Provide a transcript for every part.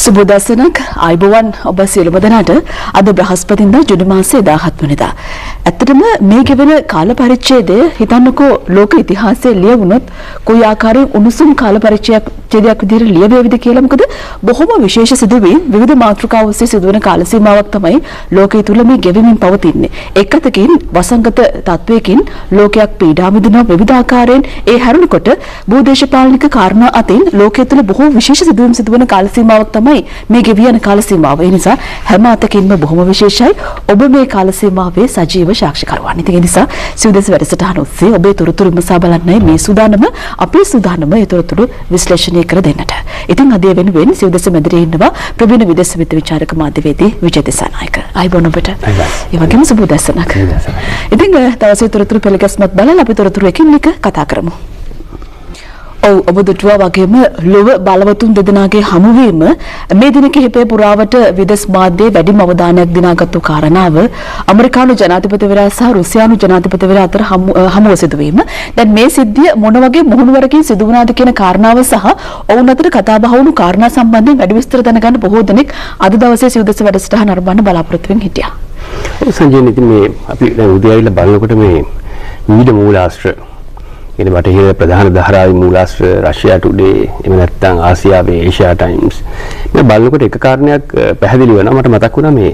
සුබදසනක් අයිබුවන් ඔබ සියලුම දෙනාට අද බ්‍රහස්පතින්දා ජුනි මාසේ 17 වෙනිදා. ඇත්තටම මේ ගෙවන කාල පරිච්ඡේදය හිතන්නකෝ ලෝක ඉතිහාසයේ ලියවුනොත් කොයි ආකාරයෙන් උණුසුම් කාල පරිච්ඡේදයක් ඡේදයක් විදිහට ලියවෙවිද කියලා මොකද බොහොම විශේෂ සිදුවීම් විවිධ මාතෘකා ඔස්සේ සිදුවන කාල සීමාවක් තමයි ලෝකයේ තුල මේ ගෙවෙමින් පවතින්නේ. එක් අතකින් වසංගත තත්වයකින් ලෝකයක් පීඩා විඳින විවිධ ආකාරයෙන් ඒ හැරුණකොට භූදේශපාලනික කාරණා අතින් ලෝකයේ තුල බොහෝ විශේෂ සිදුවීම් සිදුවන කාල සීමාවක් තමයි මේ ගෙවියන කාල සීමාව. ඒ නිසා හැම අතකින්ම බොහොම විශේෂයි ඔබ මේ කාල සීමාවේ සජීව සාක්ෂිකරුවන්. ඉතින් ඒ නිසා සිව්දෙස වැඩසටහන ඔස්සේ ඔබේ තොරතුරු විමසා බලන්නයි මේ සූදානම අපේ සූදානම ඒ තොරතුරු විශ්ලේෂණය කර දෙන්නට. ඉතින් අද වෙනුවෙන් සිව්දෙස මැදිරියේ ඉන්නවා ප්‍රවීණ විදේශ විද්‍ය විචාරක මාධ්‍යවේදී විජය දිසානායක. අයිබෝන ඔබට. ඒ වගේම සුබ දැසනක්. ඉතින් දවසේ තොරතුරු පෙළගැස්මත් බලලා අපි තොරතුරු එකින් එක කතා කරමු. ඔව් ඔබ දුටුවා වගේම ලොව බලවතුන් දෙදෙනාගේ හමුවීම මේ දින කිහිපය පුරාවට විදෙස් මාධ්‍යයේ වැඩිම අවධානයක් දිනාගත්තු කාරණාව ඇමරිකානු ජනාධිපතිවරයා සහ රුසියානු ජනාධිපතිවරයා අතර හමුව සිදුවීම. දැන් මේ සිද්ධිය මොන වගේ මුහුණුවරකින් සිදු වුණාද කියන කාරණාව සහ ඔවුන් අතර කතා බහ වුණු කාරණා සම්බන්ධයෙන් වැඩි විස්තර දැනගන්න බොහෝ දෙනෙක් අද දවසේ සිව්දස වැඩසටහන අරඹන්න බලාපොරොත්තු වෙමින් හිටියා. ඔව් සංජයනි ඉතින් මේ අපි දැන් උදේ ඇවිල්ලා බලනකොට මේ විවිධ මූලාශ්‍ර කියන බටහිර ප්‍රධාන ධාරාවේ මූලාශ්‍ර රෂ්‍යාවට උඩේ එහෙම නැත්නම් ආසියාවේ ඒෂියා ටයිම්ස් මේ බලනකොට එක කාරණයක් පැහැදිලි වෙනවා මට මතක් වුණා මේ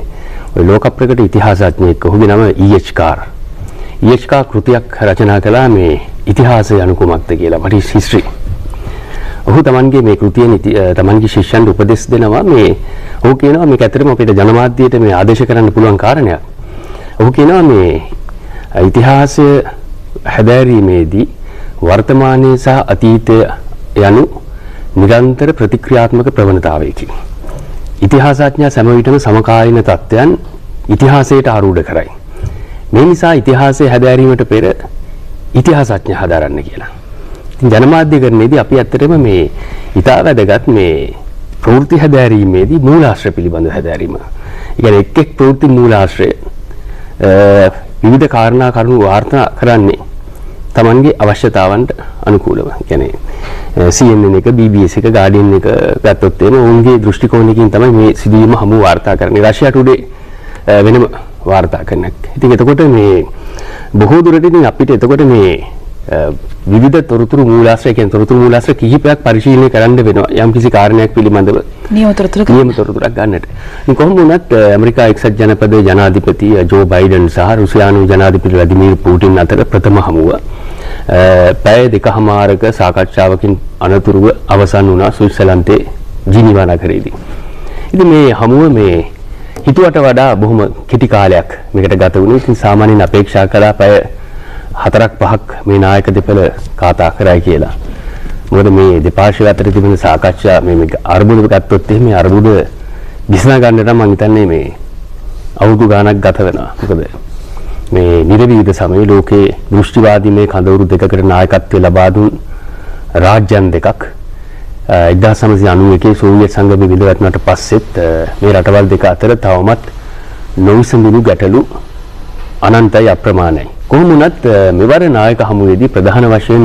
ওই ලෝක ප්‍රකට ඉතිහාසඥයෙක් ඔහුගේ නම ඊ.එච්. කාර් ඊ.එච්. කාර් කෘතියක් රචනා කළා මේ ඉතිහාසය අනු කුමක්ද කියලා what is history ඔහු තමන්ගේ මේ කෘතියෙන් තමන්ගේ ශිෂ්‍යයන්ට උපදෙස් දෙනවා මේ ඔහු කියනවා මේක ඇත්තටම අපිට ජනමාධ්‍යයට මේ ආදේශ කරන්න පුළුවන් කාරණයක්. ඔහු කියනවා මේ ඉතිහාසය හැදෑරීමේදී වර්තමානයේ සහ අතීතය යනු නිරන්තර ප්‍රතික්‍රියාත්මක ප්‍රවණතාවයකි. ඉතිහාසඥයා සෑම විටම සමකාලීන තත්ත්වයන් ඉතිහාසයට ආරූඪ කරයි. මේ නිසා ඉතිහාසය හැදෑරීමට පෙර ඉතිහාසඥයා හදාරන්න කියලා. ඉතින් ජනමාධ්‍යකරණයේදී අපි ඇත්තටම මේ ඉතා වැදගත් මේ ප්‍රවෘත්ති හැදෑරීමේදී මූලාශ්‍ර පිළිබඳව හැදෑරීම. ඒ කියන්නේ එක් එක් ප්‍රවෘත්ති මූලාශ්‍රය විවිධ කාරණා කරුණු වාර්තා කරන්නේ Tamanගේ අවශ්‍යතාවන්ට අනුකූලව. කියන්නේ CNN එක, BBC එක, Guardian එක ගත්තොත් එහෙම ඔවුන්ගේ දෘෂ්ටි කෝණයකින් තමයි මේ සිදුවීම හමු වාර්තා කරන්නේ. රෂ්‍යා ටුඩේ වෙනම වාර්තා කරනක්. ඉතින් එතකොට මේ බොහෝ දුරට ඉතින් අපිට එතකොට මේ විවිධ තොරතුරු මූලාශ්‍රය කියන තොරතුරු මූලාශ්‍ර කිහිපයක් පරිශීලනය කරන්න වෙනවා යම් කිසි කාරණයක් පිළිබඳව නියම තොරතුරු නියම තොරතුරක් ගන්නට. ඉතින් කොහොම වුණත් ඇමරිකා එක්සත් ජනපදයේ ජනාධිපති ජෝ බයිඩන් සහ රුසියානු ජනාධිපති ව්ලාදිමීර් පූටින් අතර ප්‍රථම හමුව පැය දෙකහමාරක සාකච්ඡාවකින් අනතුරුව අවසන් වුණා ස්විට්සර්ලන්තයේ ජිනීවා නගරයේදී. ඉතින් මේ හමුව මේ හිතුවට වඩා බොහොම කෙටි කාලයක් මේකට ගත වුණා. ඉතින් සාමාන්‍යයෙන් අපේක්ෂා කළා පැය හතරක් පහක් මේ නායක දෙපළ කතා කරයි කියලා. මොකද මේ දෙපාර්ශ්ව අතර තිබෙන සාකච්ඡා මේ අර්බුද ගත්තොත් එහෙම මේ අර්බුද විසඳ ගන්න නම් මම හිතන්නේ මේ අවුරුදු ගාණක් ගත වෙනවා. මොකද මේ නිර්විවිධ සමයේ ලෝකයේ දෘෂ්ටිවාදී මේ කඳවුරු දෙකකට නායකත්වය ලබා දුන් රාජ්‍යයන් දෙකක් 1991 සෝවියට් සංගමය බිඳවැටුණාට පස්සෙත් මේ රටවල් දෙක අතර තවමත් නොවිසඳුණු ගැටලු අනන්තයි අප්‍රමාණයි. කොහොම වුණත් මෙවර නායක හමුවේදී ප්‍රධාන වශයෙන්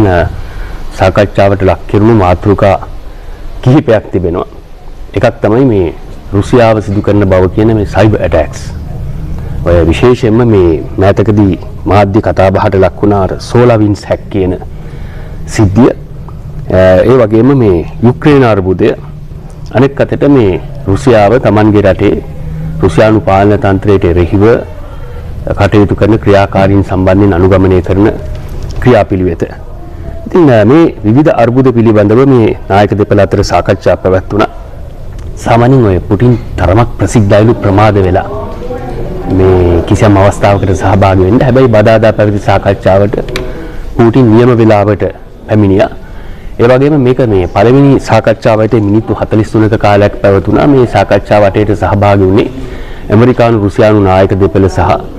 සාකච්ඡාවට ලක් කෙරුණු මාතෘකා කිහිපයක් තිබෙනවා. එකක් තමයි මේ රුසියාව සිදු කරන බව කියන මේ සයිබර් ඇටැක්ස්. ඔය විශේෂයෙන්ම මේ මෑතකදී මාධ්‍ය කතාබහට ලක් වුණා අර සෝලාවින්ස් හැක් කියන සිද්ධිය. ඒ වගේම මේ යුක්‍රේන අර්බුදය අනෙක් අතට මේ රුසියාව Tamanගේ රටේ රුසියානු පාලන තන්ත්‍රයට එරෙහිව කටයුතු කරන ක්‍රියාකාරීන් සම්බන්ධයෙන් අනුගමනය කරන ක්‍රියාපිළිවෙත. ඉතින් මේ විවිධ අර්බුද පිළිබඳව මේ නායක දෙපළ අතර සාකච්ඡා පැවැත්වුණා. සාමාන්‍යයෙන් ඔය පුටින් තරමක් ප්‍රසිද්ධයිලු ප්‍රමාද වෙලා මේ කිසියම් අවස්ථාවකට සහභාගී වෙන්න. හැබැයි බදාදා පැවති සාකච්ඡාවට පුටින් නියම වේලාවට පැමිණියා. ඒ වගේම මේක මේ පළවෙනි සාකච්ඡාවට මිනිත්තු 43ක කාලයක් පැවතුණා. මේ සාකච්ඡා වටේට සහභාගී වුණේ ඇමරිකානු රුසියානු නායක දෙපළ සහ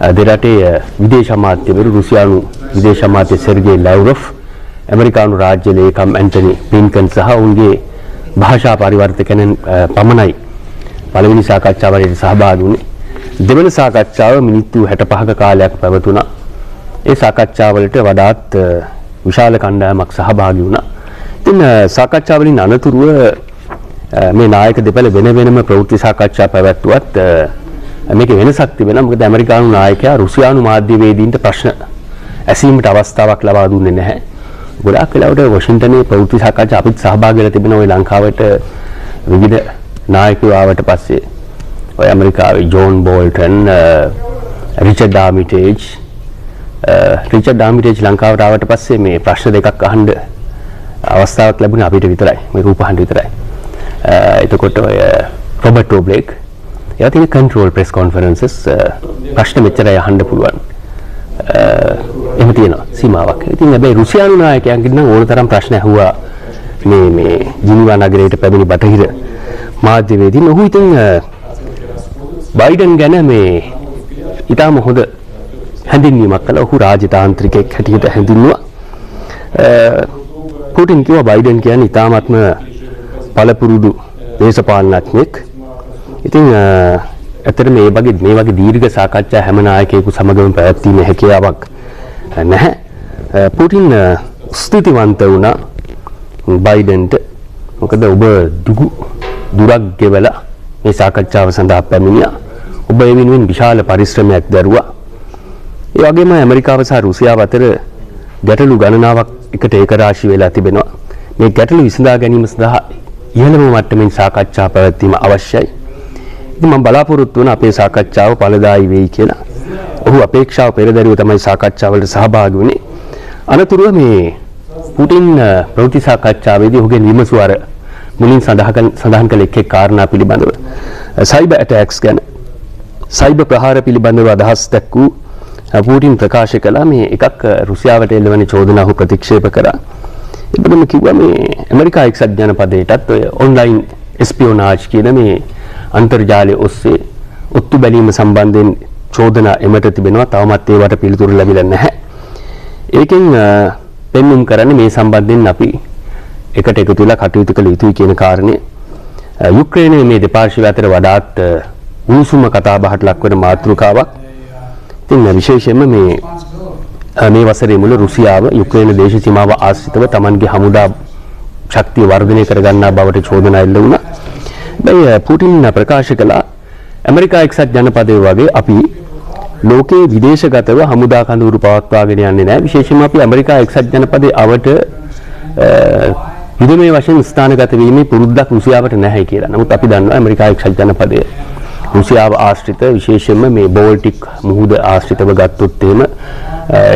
දෙරටේ විදේශ අමාත්‍යවරු රුසියානු විදේශ අමාත්‍ය සෙර්ගේ ලැව්රොෆ් ඇමරිකානු රාජ්‍ය ලේකම් ඇන්ටනි බ්ලින්කන් සහ ඔවුන්ගේ භාෂා පරිවර්තකයන් පමණයි පළවෙනි සාකච්ඡාවට සහභාගී වුණේ. දෙවන සාකච්ඡාව මිනිත්තු 65ක කාලයක් පැවතුණා. ඒ සාකච්ඡාවලට වඩාත් විශාල කණ්ඩායමක් සහභාගී වුණා. ඉතින් සාකච්ඡාවලින් අනතුරුව මේ නායක දෙපළ වෙන වෙනම ප්‍රවෘත්ති සාකච්ඡා පැවැත්වුවත් මේක වෙනසක් තිබෙනවා මොකද ඇමරිකානු නායකයා රුසියානු මාධ්‍යවේදීන්ට ප්‍රශ්න ඇසීමට අවස්ථාවක් ලබා දුන්නේ නැහැ. ගොඩාක් වෙලාවට වොෂින්ටනයේ ප්‍රවෘත්ති සාකච්ඡා අපිත් සහභාගී වෙලා තිබෙනවා ওই ලංකාවට විවිධ නායකයෝ ආවට පස්සේ ඔය ඇමරිකාවේ John Bolton Richard Armitage Richard Armitage ලංකාවට ආවට පස්සේ මේ ප්‍රශ්න දෙකක් අහන්න අවස්ථාවක් ලැබුණේ අපිට විතරයි මේ රූපහඬ විතරයි. එතකොට ඔය රොබර්ට් ටෝබ්ලේක් එයා තියෙන කන්ට්‍රෝල් ප්‍රෙස් කොන්ෆරන්සස් ප්‍රශ්න මෙච්චරයි අහන්න පුළුවන්. එහෙම තියෙනවා සීමාවක්. ඉතින් හැබැයි රුසියානු නායකයන්ගෙන් නම් ඕන තරම් ප්‍රශ්න ඇහුවා මේ මේ ජිනීවා නගරයට පැමිණි බටහිර මාධ්‍යවේදීන්. ඔහු ඉතින් බයිඩන් ගැන මේ ඉතාම හොඳ හැඳින්වීමක් කළා. ඔහු රාජතාන්ත්‍රිකයෙක් හැටියට හැඳින්වුවා. පුටින් කිව්වා බයිඩන් කියන්නේ ඉතාමත්ම පළපුරුදු දේශපාලනඥයෙක්. ඉතින් ඇත්තට මේ වගේ මේ වගේ දීර්ඝ සාකච්ඡා හැම නායකයෙකු සමගම පැවැත්වීමේ හැකියාවක් නැහැ. පුටින් ස්තුතිවන්ත වුණා බයිඩන්ට. මොකද ඔබ දුගු දුරක් ගෙවලා මේ සාකච්ඡාව සඳහා පැමිණියා. ඔබ ඒ වෙනුවෙන් විශාල පරිශ්‍රමයක් දරුවා. ඒ වගේම ඇමරිකාව සහ රුසියාව අතර ගැටලු ගණනාවක් එකට ඒකරාශී වෙලා තිබෙනවා. මේ ගැටලු විසඳා ගැනීම සඳහා ඉහළම මට්ටමින් සාකච්ඡා පැවැත්වීම අවශ්‍යයි. ඉතින් මම බලාපොරොත්තු වන අපේ සාකච්ඡාව ඵලදායී වෙයි කියලා. ඔහු අපේක්ෂාව පෙරදරිව තමයි සාකච්ඡාවලට සහභාගී වුණේ. අනතුරුව මේ පුටින් ප්‍රවෘත්ති සාකච්ඡාවේදී ඔහුගෙන් විමසු අර මුලින් සඳහන් සඳහන් කළ එක් එක් කාරණා පිළිබඳව සයිබර් ඇටැක්ස් ගැන සයිබර් ප්‍රහාර පිළිබඳව අදහස් දක්වූ පූටින් ප්‍රකාශ කළා මේ එකක් රුසියාවට එල්ලවන චෝදනා ඔහු ප්‍රතික්ෂේප කරා. එබඳම කිව්වා මේ ඇමරිකා එක්සත් ජනපදයටත් ඔය ඔන්ලයින් ස්පියෝනාජ් කියන මේ අන්තර්ජාලය ඔස්සේ ඔත්තු බැලීම සම්බන්ධයෙන් චෝදනා එමට තිබෙනවා තවමත් ඒවට පිළිතුරු ලැබිලා නැහැ. ඒකෙන් පෙන්눔 කරන්නේ මේ සම්බන්ධයෙන් අපි එකට එකතු වෙලා කටයුතු කළ යුතුයි කියන කාරණය. යුක්‍රේනයේ මේ දෙපාර්ශ්වය අතර වඩාත් උණුසුම කතා බහට ලක්වන මාතෘකාවක්. ඉතින් විශේෂයෙන්ම මේ මේ වසරේ මුල රුසියාව යුක්‍රේන දේශ සීමාව ආශ්‍රිතව Tamanගේ හමුදා ශක්තිය වර්ධනය කර ගන්නා බවට චෝදනා එල්ල වුණා. හැබැයි පුටින් ප්‍රකාශ කළා ඇමරිකා එක්සත් ජනපදයේ වගේ අපි ලෝකයේ විදේශගතව හමුදා කඳවුරු පවත්වාගෙන යන්නේ නැහැ. විශේෂයෙන්ම අපි ඇමරිකා එක්සත් ජනපදයේ අවට විදමේ වශයෙන් ස්ථානගත වීමේ පුරුද්දක් රුසියාවට නැහැ කියලා. නමුත් අපි දන්නවා ඇමරිකා එක්සත් ජනපදය රුසියාව ආශ්‍රිත විශේෂයෙන්ම මේ බෝල්ටික් මුහුද ආශ්‍රිතව ගත්තොත් එහෙම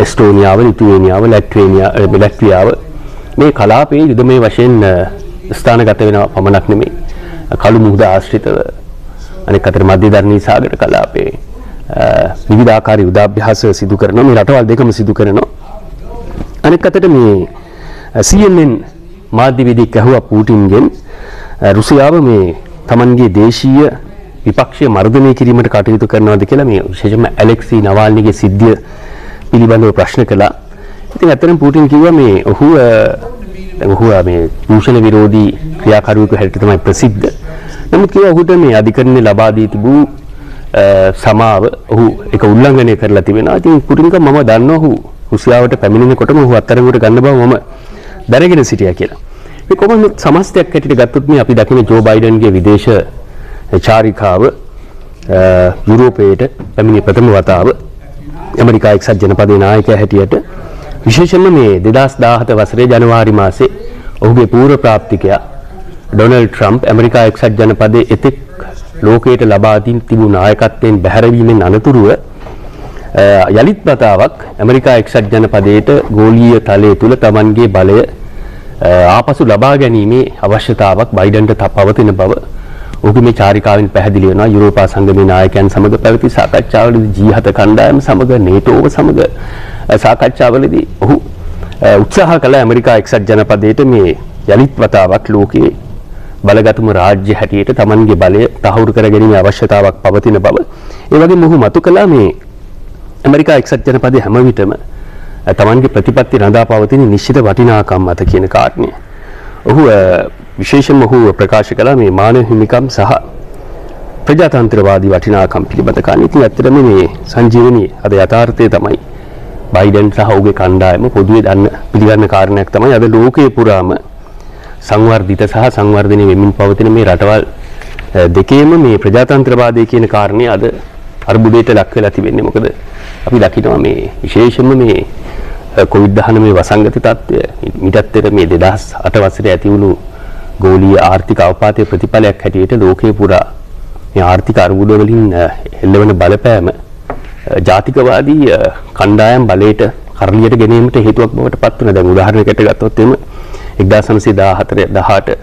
එස්ටෝනියාව, ලිතුවේනියාව, ලැට්වියාව, ලැට්වියාව මේ කලාපයේ යුදමේ වශයෙන් ස්ථානගත වෙන පමණක් නෙමෙයි. කළු මුහුද ආශ්‍රිතව අනෙක් අතට මධ්‍ය ධර්ණී සාගර කලාපයේ විවිධාකාර යුදාභ්‍යාස සිදු කරනවා. මේ රටවල් දෙකම සිදු කරනවා. අනෙක් අතට මේ CNN මාධ්‍යවේදියෙක් ඇහුවා පූටින්ගෙන් රුසියාව මේ Tamanගේ දේශීය විපක්ෂය මර්ධනය කිරීමට කටයුතු කරනවද කියලා මේ විශේෂයෙන්ම ඇලෙක්සි නවාල්නිගේ සිද්ධිය පිළිබඳව ප්‍රශ්න කළා. ඉතින් ඇත්තටම පූටින් කිව්වා මේ ඔහු දැන් ඔහු මේ දූෂණ විරෝධී ක්‍රියාකරුවෙකු හැටියට තමයි ප්‍රසිද්ධ. නමුත් කිව්වා ඔහුට මේ අධිකරණය ලබා දී තිබූ සමාව ඔහු ඒක උල්ලංඝනය කරලා තිබෙනවා. ඉතින් පුටින්ක මම දන්නවා ඔහු රුසියාවට පැමිණෙනකොටම ඔහු අත්අඩංගුවට ගන්න බව මම දැනගෙන සිටියා කියලා. මේ කොහොමද සමස්තයක් හැටියට ගත්තොත් මේ අපි දකින ජෝ බයිඩන්ගේ විදේශ චාරිකාව යුරෝපයට පැමිණි ප්‍රථම වතාව ඇමරිකා එක්සත් ජනපදයේ නායකයා හැටියට විශේෂයෙන්ම මේ 2017 වසරේ ජනවාරි මාසේ ඔහුගේ පූර්ව ප්‍රාප්තිකයා ඩොනල්ඩ් ට්‍රම්ප් ඇමරිකා එක්සත් ජනපදයේ එතෙක් ලෝකයට ලබා දී තිබූ නායකත්වයෙන් බැහැරවීමෙන් අනතුරුව යලිත් වතාවක් ඇමරිකා එක්සත් ජනපදයට ගෝලීය තලය තුල Tamanගේ බලය ආපසු ලබා ගැනීමේ අවශ්‍යතාවක් බයිඩන්ට පවතින බව ඔහුගේ මේ චාරිකාවෙන් පැහැදිලි වෙනවා. යුරෝපා සංගමේ නායකයන් සමග පැවති සාකච්ඡාවලදී G7 කණ්ඩායම සමග නේටෝව සමග සාකච්ඡාවලදී ඔහු උත්සාහ කළ ඇමරිකා එක්සත් ජනපදයට මේ යලිත් වතාවක් ලෝකයේ බලගතුම රාජ්‍ය හැටියට Tamanගේ බලය තහවුරු කර ගැනීමේ අවශ්‍යතාවක් පවතින බව ඒ වගේම ඔහු මතු කළා මේ ඇමරිකා එක්සත් ජනපදයේ හැම විටම තමන්ගේ ප්‍රතිපත්ති රඳා පවතින නිශ්චිත වටිනාකම් මත කියන කාරණය. ඔහු විශේෂයෙන්ම ඔහු ප්‍රකාශ කළා මේ මානව හිමිකම් සහ ප්‍රජාතන්ත්‍රවාදී වටිනාකම් පිළිබඳ කාරණා. ඉතින් ඇත්තටම මේ සංජීවනී අද යථාර්ථය තමයි බයිඩන් සහ ඔහුගේ කණ්ඩායම පොදුවේ දන්න පිළිගන්න කාරණයක් තමයි අද ලෝකයේ පුරාම සංවර්ධිත සහ සංවර්ධනය වෙමින් පවතින මේ රටවල් අ, දෙකේම මේ ප්‍රජාතන්ත්‍රවාදය කියන කාරණය අද අර්බුදයට ලක් වෙලා තිබෙන්නේ මොකද අපි දකිනවා මේ විශේෂයෙන්ම මේ කොවිඩ්-19 වසංගත තත්ත්වය මිටත් පෙර මේ 2008 වසරේ ඇති වුණු ගෝලීය ආර්ථික අවපාතයේ ප්‍රතිඵලයක් හැටියට ලෝකේ පුරා මේ ආර්ථික අර්බුද වලින් අ, එල්ලවන බලපෑම අ, ජාතිකවාදී අ, කණ්ඩායම් බලයට කරලියට ගැනීමට හේතුවක් බවට පත් වෙනවා. දැන් උදාහරණයකට ගත්තොත් එimhe 1914 18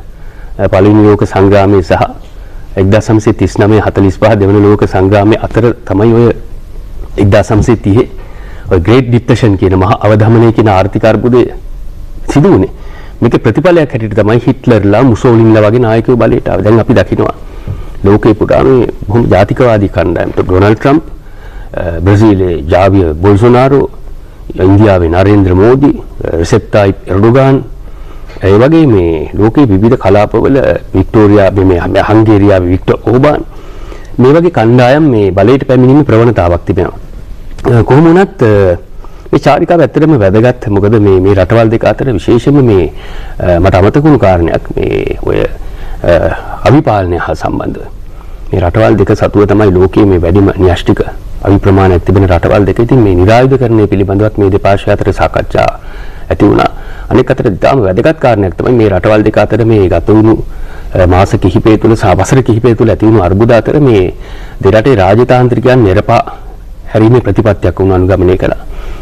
අ, පළවෙනි ලෝක සංග්‍රාමයේ සහ 1939 45 දෙවන ලෝක සංග්‍රාමයේ අතර තමයි ඔය 1930 ඔය ග්‍රේට් ડિප්‍රෙෂන් කියන මහා අවධමනය කියන ආර්ථික අර්බුදය සිදු වුණේ. මේක ප්‍රතිඵලයක් හැටියට තමයි හිට්ලර්ලා මුසෝලින්ලා වගේ නායකයෝ බලයට ආවේ. දැන් අපි දකිනවා ලෝකේ පුරා මේ බොහොම ජාතිකවාදී කණ්ඩායම් ඩොනල්ඩ් ට්‍රම්ප් අ, බ්‍රසීලයේ ජාවිය බොල්සොනාරෝ ඉන්දියාවේ නරේන්ද්‍ර මෝදි රෙසෙප් තායිප් එර්ඩෝගාන් ඒ වගේ මේ ලෝකේ විවිධ කලාපවල වික්ටෝරියා මේ මේ හංගේරියාවේ වික්ටර් ඕබාන් මේ වගේ කණ්ඩායම් මේ බලයට පැමිණීමේ ප්‍රවණතාවක් තිබෙනවා. අ, කොහොම වුණත් අ, මේ චාරිකාව ඇත්තටම වැදගත්. මොකද මේ මේ රටවල් දෙක අතර විශේෂයෙන්ම මේ අ, මට අමතක වුණු කාරණයක් මේ ඔය අ, අවිපාලනය හා සම්බන්ධව. මේ රටවල් දෙක සතුව තමයි ලෝකයේ මේ වැඩිම න්‍යෂ්ටික අවිප්‍රමාණයක් තිබෙන රටවල් දෙක. ඉතින් මේ නිරායුධකරණය පිළිබඳවත් මේ දෙපාර්ශ්වය අතර සාකච්ඡා ඇති වුණා. අනෙක් අතට ඉතාම වැදගත් කාරණයක් තමයි මේ රටවල් දෙක අතර මේ ගත වුණු අ, මාස කිහිපය තුළ සහ වසර කිහිපය තුළ ඇති වුණු අර්බුද අතර මේ දෙරටේ රාජතාන්ත්‍රිකයන් නිරපා හැරීමේ ප්‍රතිපත්තියක් වුණ අනුගමනය කළා.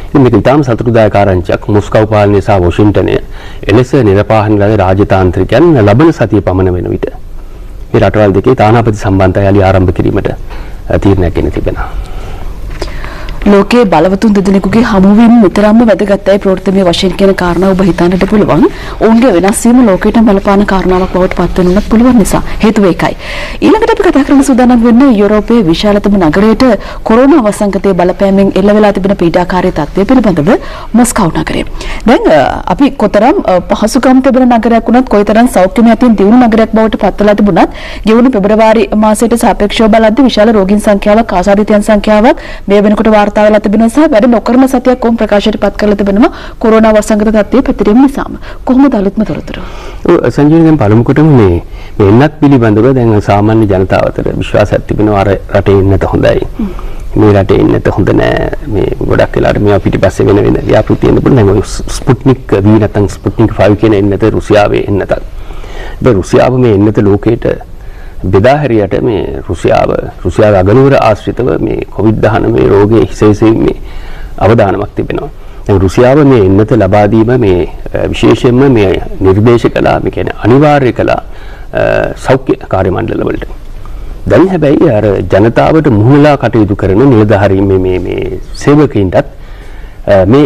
ඉතින් මේක ඉතාම සතුටුදායක ආරංචියක් මොස්කව් පාලනය සහ වොෂින්ටනය එලෙස නිරපාහන ලද රාජතාන්ත්‍රිකයන් ලබන සතිය පමණ වෙන විට මේ රටවල් දෙකේ තානාපති සම්බන්ධය යලි ආරම්භ කිරීමට අ, තීරණයක් ගෙන තිබෙනවා. ලෝකයේ බලවතුන් දෙදෙනෙකුගේ හමුවීම විතරක්ම වැදගත්යි ප්‍රවෘත්තමය වශයෙන් කියන කාරණාව ඔබ හිතන්නට පුළුවන්. ඔවුන්ගේ වෙනස් වීම ලෝකයට බලපාන කාරණාවක් බවට පත් වෙනුනත් පුළුවන් නිසා. හේතුව ඒකයි. ඊළඟට අපි කතා කරන්න සූදානම් වෙන්නේ යුරෝපයේ විශාලතම නගරයට කොරෝනා වසංගතයේ බලපෑමෙන් එල්ල වෙලා තිබෙන පීඩාකාරී තත්ත්වය පිළිබඳව මොස්කව් නගරය. දැන් අ, අපි කොතරම් අ, පහසුකම් තිබෙන නගරයක් වුණත් කොයිතරම් සෞඛ්‍යමය අතින් දියුණු නගරයක් බවට පත් වෙලා තිබුණත් ගෙවුණු පෙබරවාරි මාසයට සාපේක්ෂව බලද්දී විශාල රෝගීන් සංඛ්‍යාවක් ආසාදිතයන් සංඛ්‍යාවක් මේ වෙනකොට වාර්තා වෙලා තිබෙනවා සහ වැඩ නොකරන සතියක් කොම් ප්‍රකාශයට පත් කරලා තිබෙනවා කොරෝනා වසංගත තත්ත්වයේ පැතිරීම නිසාම. කොහොමද අලුත්ම තොරතුරු? සංජීවන දැන් පළමු කොටම මේ මේ එන්නත් පිළිබඳව දැන් සාමාන්‍ය ජනතාව අතර විශ්වාසයක් තිබෙනවා අර රටේ ඉන්නට හොඳයි. මේ රටේ ඉන්නට හොඳ නෑ මේ ගොඩක් වෙලාට මේවා පිටිපස්සේ වෙන වෙන ව්‍යාපෘති එන්න පුළුවන්. දැන් ස්පුට්නික් V නැත්නම් ස්පුට්නික් 5 කියන එන්නත රුසියාවේ එන්නතක්. දැන් රුසියාව මේ එන්නත ලෝකේට බෙදා හැරියට මේ රුසියාව රුසියාව අගනුවර ආශ්‍රිතව මේ COVID-19 රෝගයේ හිසෙසීමේ අවදානමක් තිබෙනවා. දැන් රුසියාව මේ එන්නත ලබා දීම මේ අ, විශේෂයෙන්ම මේ නිර්දේශ කළා මේ කියන්නේ අනිවාර්ය කළා අ, සෞඛ්‍ය කාර්ය මණ්ඩල වලට. දැන් හැබැයි අර ජනතාවට මුහුණලා කටයුතු කරන නිලධාරීන් මේ මේ මේ සේවකයින්ටත් අ, මේ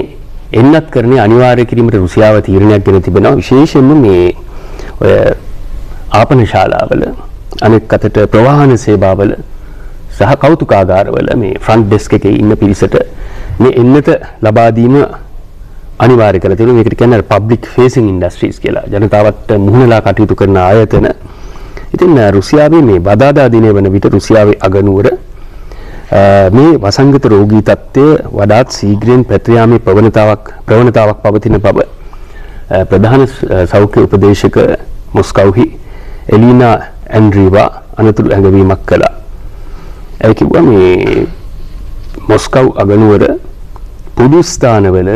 එන්නත් කරන්නේ අනිවාර්ය කිරීමට රුසියාව තීරණයක් ගෙන තිබෙනවා විශේෂයෙන්ම මේ ඔය ආපන ශාලාවල අනෙක් අතට ප්‍රවාහන සේවාවල සහ කෞතුකාගාරවල මේ ෆ්‍රන්ට් ඩෙස්ක් එකේ ඉන්න පිරිසට මේ එන්නත ලබා දීම අනිවාර්ය කරලා තියෙනවා. මේකට කියන්නේ පබ්ලික් ෆේසිං ඉන්ඩස්ට්‍රීස් කියලා. ජනතාවට මුහුණලා කටයුතු කරන ආයතන. ඉතින් අ, රුසියාවේ මේ බදාදා දිනේ වන විට රුසියාවේ අගනුවර අ, මේ වසංගත රෝගී තත්ත්වය වඩාත් ශීඝ්‍රයෙන් පැතිර යාමේ ප්‍රවණතාවක් ප්‍රවණතාවක් පවතින බව අ, ප්‍රධාන ස්- අ, සෞඛ්‍ය උපදේශක මොස්කව්හි එලිනා ඇන්ඩ්‍රීවා අනතුරු ඇඟවීමක් කළා. ඇය කිව්වා මේ මොස්කව් අගනුවර පොදු ස්ථානවල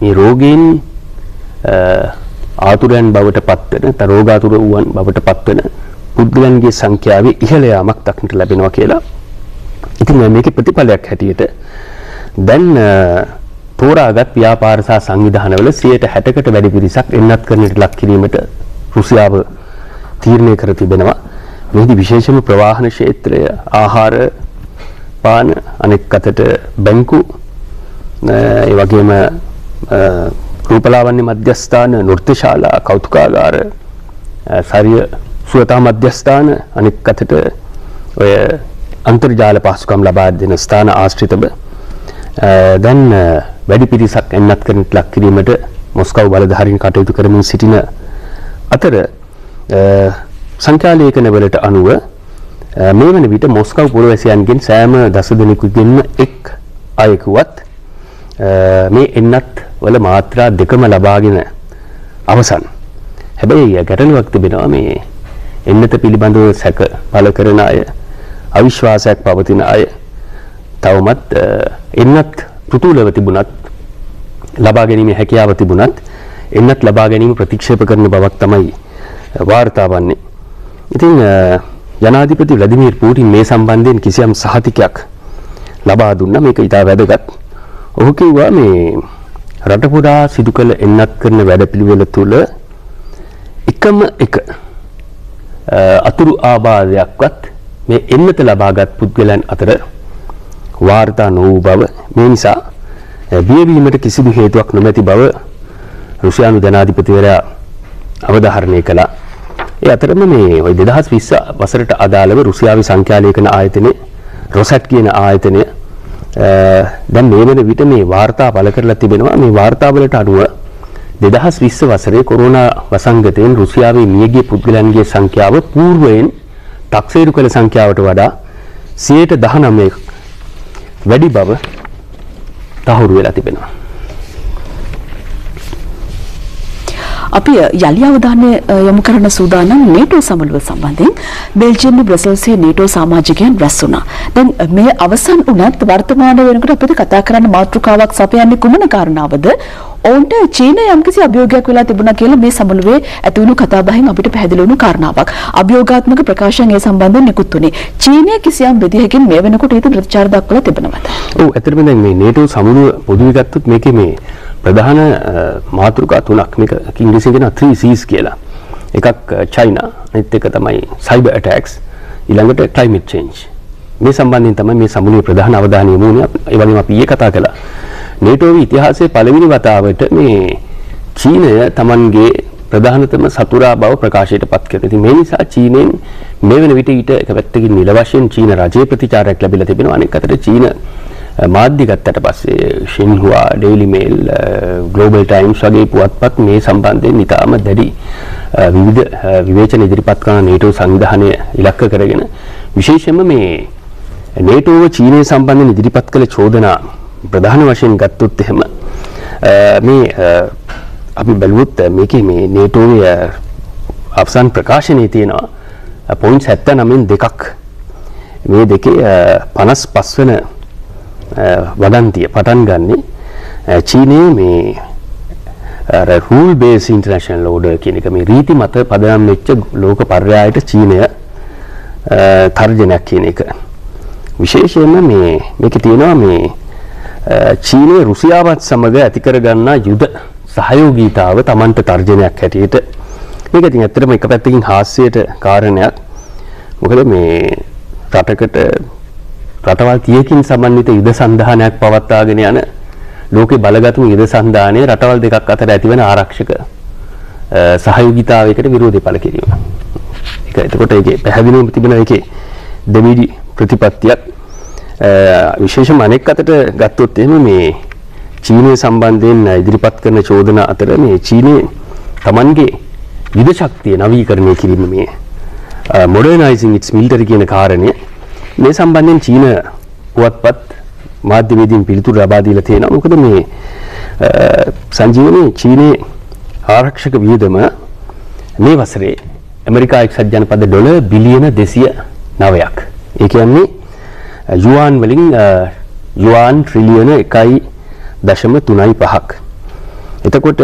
මේ රෝගීන් අ, ආතුරයන් බවට පත්වන ත රෝගාතුර වුවන් බවට පත්වන පුද්ගලන්ගේ සංඛ්‍යාවේ ඉහළ යාමක් දක්නට ලැබෙනවා කියලා. ඉතින් මේකේ ප්‍රතිඵලයක් හැටියට දැන් අ, තෝරාගත් ව්‍යාපාර සහ සංවිධානවල 60කට වැඩි පිරිසක් එන්නත් කරන්නට ලක් කිරීමට රුසියාව තීරණය කර තිබෙනවා. මෙහිදී විශේෂම ප්‍රවාහන ක්ෂේත්‍රය ආහාර පාන අනෙක් අතට බැංකු අ, ඒ වගේම අ, රූපලාවන්‍ය මධ්‍යස්ථාන නෘත්‍ය ශාලා කෞතුකාගාර අ, සරිය සුවතා මධ්‍යස්ථාන අනෙක් අතට ඔය අන්තර්ජාල පහසුකම් ලබා දෙන ස්ථාන ආශ්‍රිතව අ, දැන් අ, වැඩි පිරිසක් එන්නත් කරනට ලක් කිරීමට මොස්කව් බලධාරීන් කටයුතු කරමින් සිටින අතර අ, සංඛ්‍යාලේඛන වලට අනුව අ, මේ වන විට මොස්කව් පුරවැසියන්ගෙන් සෑම දස දෙනෙකුගෙන්ම එක් අයෙකුවත් අ, මේ එන්නත් වල මාත්‍රා දෙකම ලබාගෙන අවසන්. හැබැයි ගැටලුවක් තිබෙනවා මේ එන්නත පිළිබඳව සැක පළ කරන අය අවිශ්වාසයක් පවතින අය තවමත් එන්නත් පෘතුලව තිබුණත් ලබා ගැනීමේ හැකියාව තිබුණත් එන්නත් ලබා ගැනීම ප්‍රතික්ෂේප කරන බවක් තමයි වාර්තා වන්නේ. ඉතින් ජනාධිපති ව්ලැදිමීර් පූටින් මේ සම්බන්ධයෙන් කිසියම් සහතිකයක් ලබා දුන්නා මේක ඉතා වැදගත්. ඔහු කිව්වා මේ රට පුරා සිදු කළ එන්නත් කරන වැඩපිළිවෙල තුළ එකම එක අතුරු ආබාධයක්වත් මේ එන්නත ලබාගත් පුද්ගලයන් අතර වාර්තා නොවූ බව මේ නිසා බියවීමට කිසිදු හේතුවක් නොමැති බව රුසියානු ජනාධිපතිවරයා අවධාරණය කළා. ඒ අතරම මේ ওই 2020 වසරට අදාළව රුසියාවේ සංඛ්‍යාලේඛන ආයතනය රොසැට් කියන ආයතනය දැන් මේ වන විට මේ වාර්තා පළ කරලා තිබෙනවා. මේ වාර්තාවලට අනුව 2020 වසරේ කොරෝනා වසංගතයෙන් රුසියාවේ මියගිය පුද්ගලයන්ගේ සංඛ්‍යාව పూర్වයෙන් තක්සේරු කළ සංඛ්‍යාවට වඩා 119ක් වැඩි බව තහවුරු වෙලා තිබෙනවා. අපි යළි අවධානය යොමු කරන සූදානම් නේටෝ සමුළුව සම්බන්ධයෙන් බෙල්ජියම් බ්‍රසල්සේ නේටෝ සමාජිකයන් රැස් වුණා. දැන් මේ අවසන් වුණත් වර්තමාන වෙනකොට අපිට කතා කරන්න මාතෘකාවක් සපයන්නේ කුමන කාරණාවද? ඔවුන්ට චීනය යම්කිසි අභියෝගයක් වෙලා තිබුණා කියලා මේ සමුළුවේ ඇති වුණු කතාබහෙන් අපිට පැහැදිලි වුණු කාරණාවක්. අභියෝගාත්මක ප්‍රකාශයන් ඒ සම්බන්ධයෙන් නිකුත් වුණේ. චීනය කිසියම් විදිහකින් මේ වෙනකොට ඊට ප්‍රතිචාර දක්වලා තිබෙනවද? ඔව් ඇත්තටම දැන් මේ නේටෝ සමුළුව පොදුවේ ගත්තොත් මේකේ මේ ප්‍රධාන මාතෘකා තුනක් මේක ඉංග්‍රීසියෙන් කියන 3 C's කියලා. එකක් චයිනා අනිත් එක තමයි සයිබර් ඇටැක්ස් ඊළඟට ක්ලයිමේට් චේන්ජ්. මේ සම්බන්ධයෙන් තමයි මේ සමුළුවේ ප්‍රධාන අවධානය යොමු වුණේ. ඒ වගේම අපි ඊයේ කතා කළා. නේටෝවේ ඉතිහාසයේ පළවෙනි වතාවට මේ චීනය Tamanගේ ප්‍රධානතම සතුරා බව ප්‍රකාශයට පත් කරනවා. ඉතින් මේ නිසා චීනෙන් මේ වෙන විට ඊට එක පැත්තකින් නිල වශයෙන් චීන රජයේ ප්‍රතිචාරයක් ලැබිලා තිබෙනවා. අනෙක් අතට චීන මාධ්‍ය ගත්තට පස්සේ Xinhua Daily Mail Global Times වගේ පුවත්පත් මේ සම්බන්ධයෙන් ඉතාම දැඩි විවිධ විවේචන ඉදිරිපත් කරන නේටෝ සංවිධානය ඉලක්ක කරගෙන විශේෂයෙන්ම මේ නේටෝව චීනය සම්බන්ධයෙන් ඉදිරිපත් කළ චෝදනා ප්‍රධාන වශයෙන් ගත්තොත් එහෙම මේ අපි බැලුවොත් මේකේ මේ නේටෝවේ අවසන් ප්‍රකාශනයේ තියෙනවා පොයින්ට් 79න් දෙකක්. මේ දෙකේ 55 වෙන වදන්තිය පටන් ගන්නේ චීනයේ මේ රූල් බේස් ඉන්ටර්නැෂනල් ඕඩර් කියන එක මේ රීති මත පදනම් වෙච්ච ලෝක පර්යායට චීනය තර්ජනයක් කියන එක. විශේෂයෙන්ම මේ මේක තියෙනවා මේ චීනය රුසියාවත් සමග ඇති කරගන්නා යුද සහයෝගීතාව Tamanට තර්ජනයක් හැටියට මේක ඉතින් ඇත්තටම එක පැත්තකින් හාස්‍යයට කාරණයක්. මොකද මේ රටකට රටවල් 30කින් සමන්විත යුද සන්ධානයක් පවත්වාගෙන යන ලෝකේ බලගතුම යුද සන්ධානයේ රටවල් දෙකක් අතර ඇතිවන ආරක්ෂක සහයෝගීතාවයකට විරෝධය පළ කිරීම. ඒක එතකොට ඒකේ පැහැදිලිවම තිබෙන එකේ දෙමිඩි ප්‍රතිපත්තියක් විශේෂම අනෙක් අතට ගත්තොත් එහෙම මේ චීනය සම්බන්ධයෙන් ඉදිරිපත් කරන චෝදනා අතර මේ චීනය Tamanගේ යුද ශක්තිය නවීකරණය කිරීම මේ modernizing its military කියන කාරණය මේ සම්බන්ධයෙන් චීන පුවත්පත් මාධ්‍යවේදීන් පිළිතුරු ලබා දීලා තියෙනවා. මොකද මේ සංජීවනී චීනයේ ආරක්ෂක වියදම මේ වසරේ ඇමරිකා එක්සත් ජනපද ඩොලර් බිලියන 209ක්. ඒ කියන්නේ යුවාන් වලින් යුවාන් ට්‍රිලියන 1.35ක්. එතකොට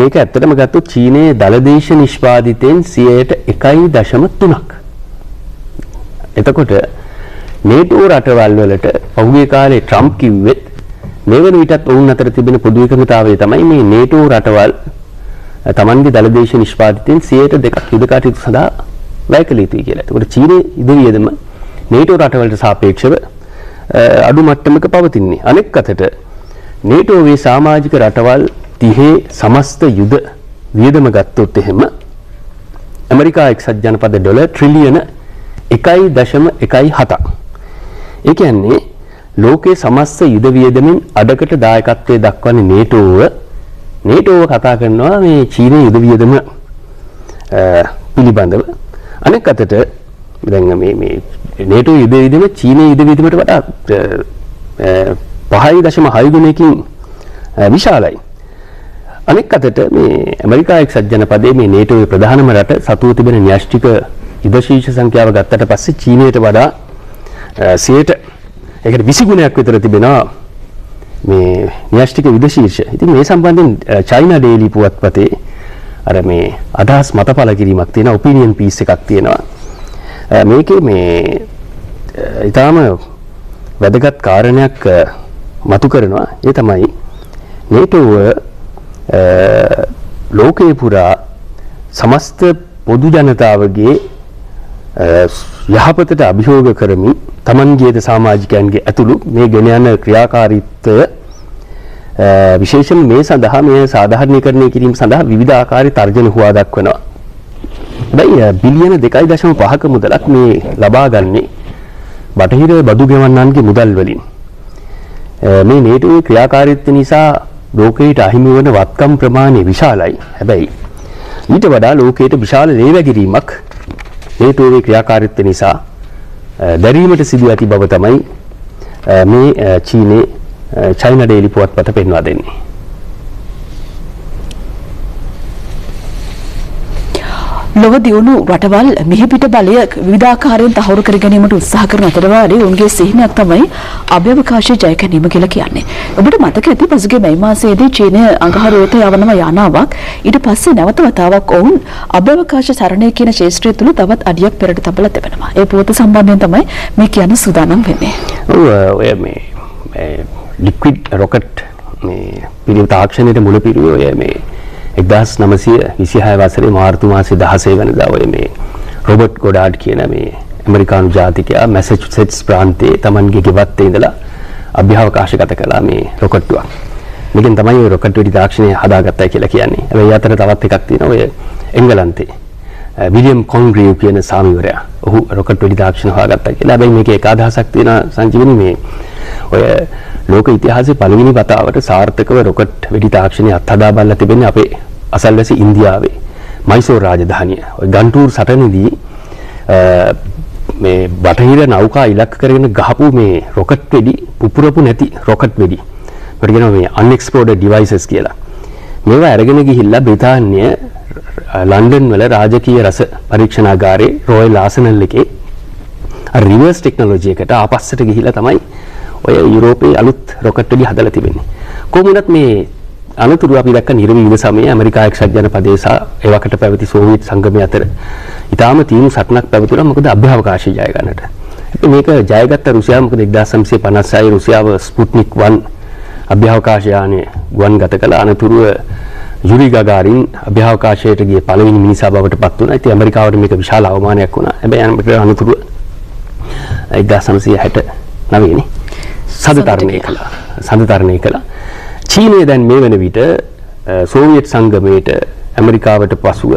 මේක ඇත්තටම ගත්තොත් චීනයේ දලදේශ නිෂ්පාදිතයෙන් 101.3ක්. එතකොට නේටෝ රටවල් වලට පහුගිය කාලේ ට්‍රම්ප් කිව්වෙත් මේ වෙන විටත් ඔවුන් අතර තිබෙන පොදු එකඟතාවය තමයි මේ නේටෝ රටවල් තමන්ගේ දළදේශ නිෂ්පාදිතයෙන් 102ක් යුද කටයුතු සඳහා වැය කළ යුතුයි කියලා. ඒකට චීනයේ යුද වියදම නේටෝ රටවලට සාපේක්ෂව අඩු මට්ටමක පවතින්නේ. අනෙක් අතට නේටෝවේ සමාජික රටවල් 30 සමස්ත යුද වියදම ගත්තොත් එහෙම ඇමරිකා එක්සත් ජනපද ඩොලර් ට්‍රිලියන එකයි දශම එකයි හතක්. ඒ කියන්නේ ලෝකයේ සමස්ත යුද වියදමින් අඩකට දායකත්වයේ දක්වන්නේ නේටෝව නේටෝව කතා කරනවා මේ චීනයේ යුද වියදම පිළිබඳව අනෙක් අතට දැන් මේ මේ නේටෝ යුද වියදම චීනයේ යුද වියදමට වඩා 5.6 ගුණයකින් විශාලයි. අනෙක් අතට මේ ඇමරිකා එක්සත් ජනපදයේ මේ නේටෝවේ ප්‍රධානම රට සතුව තිබෙන න්‍යෂ්ටික යුද ශීර්ෂ සංඛ්‍යාව ගත්තට පස්සේ චීනයට වඩා සියයට ඒකට 20 ගුණයක් විතර තිබෙනවා මේ න්‍යෂ්ටික යුද ශීර්ෂ. ඉතින් මේ සම්බන්ධයෙන් චයිනා ඩේලි පුවත්පතේ අර මේ අදහස් මතපල කිරීමක් තියෙනවා ඔපිනියන් පීස් එකක් තියෙනවා. මේකේ මේ ඊටාම වැදගත් කාරණයක් මතු කරනවා. ඒ තමයි නේටෝව ලෝකයේ පුරා සමස්ත පොදු ජනතාවගේ යහපතට අභියෝග කරමින් තමන්ගේද සමාජිකයන්ගේ ඇතුළු මේ ගෙන යන ක්‍රියාකාරීත්වය විශේෂයෙන් මේ සඳහා මේ සාධාරණීකරණය කිරීම සඳහා විවිධ ආකාරي තර්ජන හුවා දක්වනවා. හැබැයි බිලියන 2.5ක මුදලක් මේ ලබා ගන්නේ බටහිර බදු ගෙවන්නන්ගේ මුදල් වලින්. මේ නේටෝවේ ක්‍රියාකාරීත්වය නිසා ලෝකයට අහිමි වන වත්කම් ප්‍රමාණය විශාලයි. හැබැයි ඊට වඩා ලෝකයට විශාල ලේවැගිරීමක් නේටෝවේ ක්‍රියාකාරීත්වය නිසා දැරීමට සිදු ඇති බව තමයි මේ චීනේ චයිනා ඩේලි පුවත්පත පෙන්වා දෙන්නේ. ලොව දියුණු රටවල් මිහිපිට බලය විවිධාකාරයෙන් තහවුරු කර ගැනීමට උත්සාහ කරන අතරවාරේ උන්ගේ සිහිනයක් තමයි අභ්‍යවකාශය ජය ගැනීම කියලා කියන්නේ. ඔබට මතක ඇති පසුගිය මේ මාසයේදී චීනය අඟහරුවට යවනම යානාවක් ඊට පස්සේ නැවත වතාවක් ඔවුන් අභ්‍යවකාශ සරණය කියන ශාස්ත්‍රය තුල තවත් අඩියක් පෙරට තබලා තිබෙනවා. ඒ පුවත සම්බන්ධයෙන් තමයි මේ කියන්න සූදානම් වෙන්නේ. ඔව් ඔය මේ ලික්විඩ් රොකට් මේ පිළිවෙත තාක්ෂණයේ මුල පිළිවෙල ඔය මේ එක්දස් නමසය විසිහය වසරේ මාර්තු මාසය දහසේ වනදා ඔය මේ රොබට් ගොඩාඩ් කියන මේ ඇමරිකානු ජාතිකයා මැසචුසෙට්ස් ප්‍රාන්තයේ තමන්ගේ ගෙවත්තේ ඉඳලා අභ්‍යාවකාශගත කළා මේ රොකට්ටුවක්. මේකෙන් තමයි ඔය රොකට් වෙඩි තාක්ෂණය හදාගත්තයි කියලා කියන්නේ. හැබැයි අතර තවත් එකක් තියෙනවා ඔය එංගලන්තේ. විලියම් කොන්ග්‍රීව් කියන සාමිවරයා. ඔහු රොකට් වෙඩි තාක්ෂණ හොයාගත්තා කියලා. හැබැයි මේකේ එක අදහසක් තියෙනවා සංජීවනි මේ ඔය ලෝක ඉතිහාසයේ පළවෙනි වතාවට සාර්ථකව රොකට් වෙඩි තාක්ෂණය අත්හදා බලලා තිබෙන්නේ අපේ අසල්වැසි ඉන්දියාවේ මයිසෝර් රාජධානිය. ඔය ගන්ටූර් සටනේදී මේ බටහිර නෞකා ඉලක්ක කරගෙන ගහපු මේ රොකට් වෙඩි පුපුරපු නැති රොකට් වෙඩි. ඒකට කියනවා මේ unexploded devices කියලා. මේවා අරගෙන ගිහිල්ලා බ්‍රිතාන්‍ය ලන්ඩන් වල රාජකීය රස පරීක්ෂණාගාරයේ රොයල් ආසනල් එකේ රිවර්ස් ටෙක්නොලොජි එකට ආපස්සට ගිහිල්ලා තමයි ඔය යුරෝපයේ අලුත් රොකට් වෙඩි හදලා තිබෙන්නේ. කොහොමුණත් මේ අනතුරු අපි දැක්ක නිර්වීණ සමයේ ඇමරිකා එක්සත් ජනපදයේ සහ එවකට පැවති සෝවියට් සංගමය අතර ඊටාම තීව්‍ර සටනක් පැවතුණා මොකද අභ්‍යවකාශය ජය ගන්නට. මේක ජයගත්ත රුසියාව මොකද 1956 රුසියාව ස්පුට්නික් 1 අභ්‍යවකාශ යානය ගුවන් ගත කළ අනතුරුව යුරි ගගාරින් අභ්‍යවකාශයට ගිය පළවෙනි මිනිසා බවට පත් වුණා. ඉතින් ඇමරිකාවට මේක විශාල අවමානයක් වුණා. හැබැයි අනතුරුව 1969 නේ සදතරණය කළා. සදතරණය කළා. චීනය දැන් මේ වන විට සෝවියට් සංගමයට ඇමරිකාවට පසුව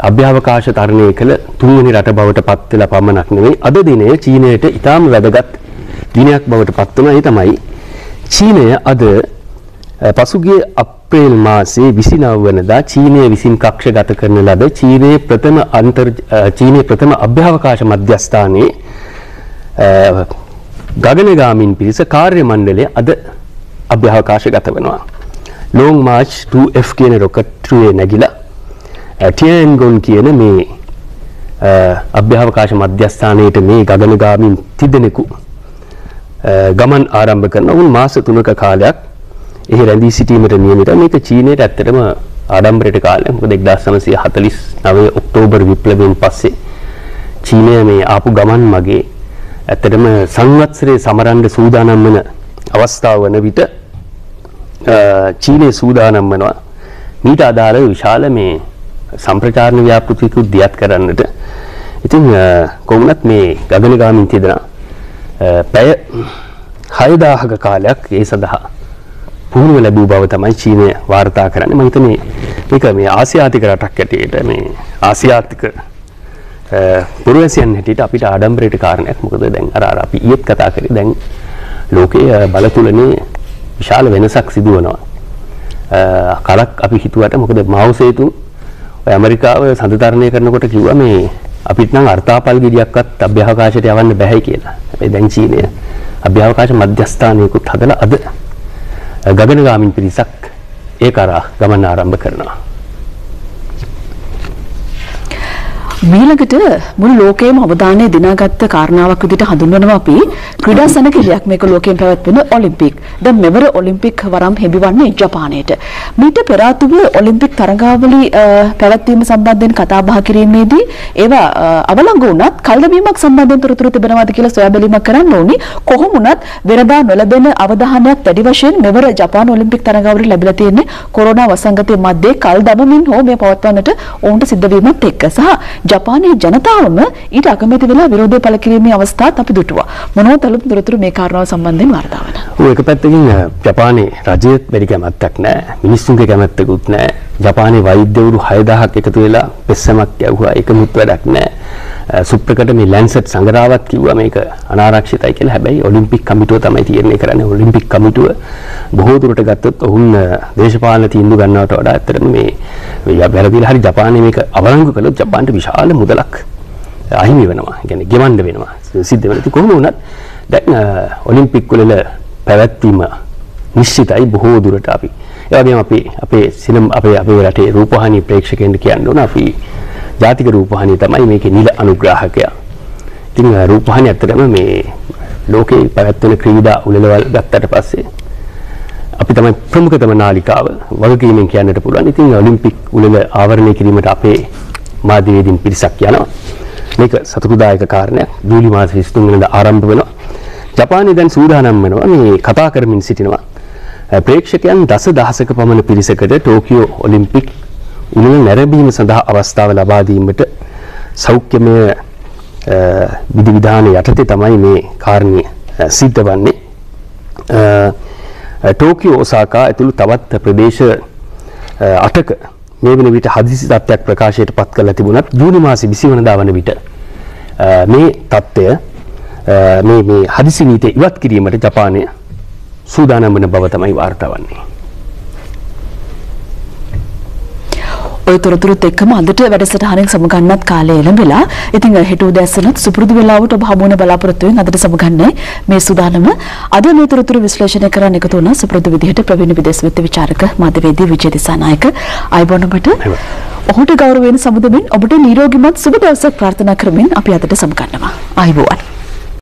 අභ්‍යවකාශ තරණය කළ තුන්වෙනි රට බවට පත් වෙලා පමණක් නෙවෙයි අද දිනේ චීනයට ඉතාම වැදගත් දිනයක් බවට පත් වුණා ඒ තමයි චීනය අද පසුගිය අප්‍රේල් මාසයේ 29 වෙනිදා චීනය විසින් කක්ෂගත කරන ලද චීනයේ ප්‍රථම අන්තර් චීනයේ ප්‍රථම අභ්‍යවකාශ මධ්‍යස්ථානයේ ගගනගාමින් පිරිස කාර්ය මණ්ඩලය අද අභ්‍යවකාශගත වෙනවා. ලෝන් මාච් 2F කියන රොකට්ටුවේ නැගිලා ටියන්ගොන් කියන මේ අභ්‍යවකාශ මධ්‍යස්ථානයට මේ ගගනගාමින් තිදෙනෙකු ගමන් ආරම්භ කරන උන් මාස 3ක කාලයක් එහි රැඳී සිටීමට නියමිත මේක චීනයට ඇත්තටම ආඩම්බරයට කාලයක් මොකද 1949 ඔක්තෝබර් විප්ලවයෙන් පස්සේ චීනය මේ ආපු ගමන් මගේ ඇත්තටම සංවත්සරයේ සමරන්න සූදානම් වන අවස්ථාව වන විට චීනය සූදානම් වනවා. මීට අදාළ විශාල මේ සම්ප්‍රචාරණ ව්‍යාපෘතිකුත් දියත් කරන්නට. ඉතින් කොමුණත් මේ ගගනගාමින් තිදෙන පැය හයදාහක කාලයක් ඒ සඳහා පුහුණුව ලැබූ බව තමයි චීනය වාර්තා කරන්නේ. මම හිතන්නේ මේක මේ ආසියාතික රටක් ඇටියට මේ ආසියාතික පුරවැසියන් හැටියට අපිට ආඩම්බරයට කාරණයක් මොකද දැන් අර අර අපි ඊයේත් කතා කරේ දැන් ලෝකයේ බලතුලනේ විශාල වෙනසක් සිදු වෙනවා. කලක් අපි හිතුවට මොකද මාව් සේතුන් ඔය ඇමරිකාව සඳතරණය කරනකොට කිව්වා මේ අපිට නම් අර්ථාපල් ගෙඩියක්වත් අභ්‍යවකාශයට යවන්න බැහැ කියලා. හැබැයි දැන් චීනය අභ්‍යවකාශ මධ්‍යස්ථානයකුත් හදලා අද ගගනගාමින් පිරිසක් ඒක අරා ගමන ආරම්භ කරනවා. මීළඟට මුළු ලෝකයේම අවධානය දිනාගත්ත කාරණාවක් විදිහට හඳුන්වනවා අපි ක්‍රීඩා සැනකෙළියක් මේක ලෝකයෙන් පැවැත්වෙන ඔලිම්පික්. දැන් මෙවර ඔලිම්පික් වරම් හෙබිවන්නේ ජපානයේට. මීට පෙර ආතුව ඔලිම්පික් තරඟාවලි අ, පැවැත්වීම සම්බන්ධයෙන් කතා බහ කිරීමේදී ඒවා අ, අවලංගු වුණත් කල්දමීමක් සම්බන්ධයෙන් තොරතුරු තිබෙනවාද කියලා සොයා බැලීමක් කරන්න ඕනි. කොහොම වුණත් වෙනදා නොලැබෙන අවධානයක් වැඩි වශයෙන් මෙවර ජපාන ඔලිම්පික් තරඟාවලි ලැබිලා තියෙන්නේ කොරෝනා වසංගතයේ මැද්දේ කල් දමමින් හෝ මේ පවත්වන්නට ඔවුන්ට සිද්ධ වීමත් එක්ක සහ ජපානයේ ජනතාවම ඊට අකමැති වෙලා විරෝධය පළ කිරීමේ අවස්ථාත් අපි දුටුවා. මොනවද අලුත් තොරතුරු මේ කාරණාව සම්බන්ධයෙන් වාර්තා වෙන? ඔය එක පැත්තකින් අ, ජපානයේ රජයේත් වැඩි කැමැත්තක් නැහැ. මිනිස්සුන්ගේ කැමැත්තකුත් නැහැ. ජපානයේ වෛද්‍යවරු 6000ක් එකතු වෙලා පෙස්සමක් යවුවා. ඒකමුත් වැඩක් නැහැ. අ, සුප්‍රකට මේ ලැන්සට් සංගරාවත් කිව්වා මේක අනාරක්ෂිතයි කියලා. හැබැයි ඔලිම්පික් කමිටුව තමයි තීරණය කරන්නේ. ඔලිම්පික් කමිටුව බොහෝ දුරට ගත්තොත් ඔවුන් අ, දේශපාලන තීන්දුව ගන්නවට වඩා ඇත්තටම මේ මේ වැරදිලා හරි ජපානයේ මේක අවලංගු කළොත් ජපානට විශාල මුදලක් අහිමි වෙනවා. ඒ කියන්නේ ගෙවන්න වෙනවා. සිද්ධ වෙනවා. ඉතින් කොහොම වුණත් දැන් අ, ඔලිම්පික් වල පැවැත්වීම නිශ්චිතයි බොහෝ දුරට අපි. ඒ වගේම අපි අපේ සිනම අපේ අපේ රටේ රූපවාහිනී ප්‍රේක්ෂකයන්ට කියන්න ඕන අපි ජාතික රූපවාහිනිය තමයි මේකේ නිල අනුග්‍රාහකයා. ඉතින් අ, රූපවාහිනිය ඇත්තටම මේ ලෝකේ පැවැත්වෙන ක්‍රීඩා උළෙලවල් ගත්තට පස්සේ අපි තමයි ප්‍රමුඛතම නාලිකාව වගකීමෙන් කියන්නට පුළුවන්. ඉතින් ඔලිම්පික් උළෙල ආවරණය කිරීමට අපේ මාධ්‍යවේදීන් පිරිසක් යනවා. මේක සතුටුදායක කාරණයක්. ජූලි මාස 23 වෙනිදා ආරම්භ වෙනවා. ජපානයේ දැන් සූදානම් වෙනවා මේ කතා කරමින් සිටිනවා. අ, ප්‍රේක්ෂකයන් දස දහසක පමණ පිරිසකට ටෝකියෝ ඔලිම්පික් උළෙල නැරඹීම සඳහා අවස්ථාව ලබා දීමට සෞඛ්‍යමය අ, විධිවිධාන යටතේ තමයි මේ කාරණය අ, සිද්ධ වන්නේ. අ, ටෝකියෝ ඔසාකා ඇතුළු තවත් ප්‍රදේශ අ, අටක මේ වෙන විට හදිසි තත්ත්වයක් ප්‍රකාශයට පත් කරලා තිබුණත් ජූනි මාසේ 20 වෙනිදා වන විට අ, මේ තත්ත්වය අ, මේ මේ හදිසි නීතිය ඉවත් කිරීමට ජපානය සූදානම් වන බව තමයි වාර්තා වන්නේ. ඔය තොරතුරුත් එක්කම අදට වැඩසටහනෙන් සමගන්නත් කාලය එළඹෙලා. ඉතින් හෙට උදෑසනත් සුපුරුදු වෙලාවට ඔබ හමු වෙන බලාපොරොත්තු වෙන අදට සමගන්නයි මේ සූදානම. අද මේ තොරතුරු විශ්ලේෂණය කරන්න එකතු වුණා සුපුරුදු විදිහට ප්‍රවීණ විදේශ විත්ත විචාරක මාධ්‍යවේදී විජය දිසානායක. අයබෝන ඔබට. ඔහුට ගෞරවයෙන් සමුදමින් ඔබට නිරෝගිමත් සුබ දවසක් ප්‍රාර්ථනා කරමින් අපි අදට සමගන්නවා. ආයුබෝවන්.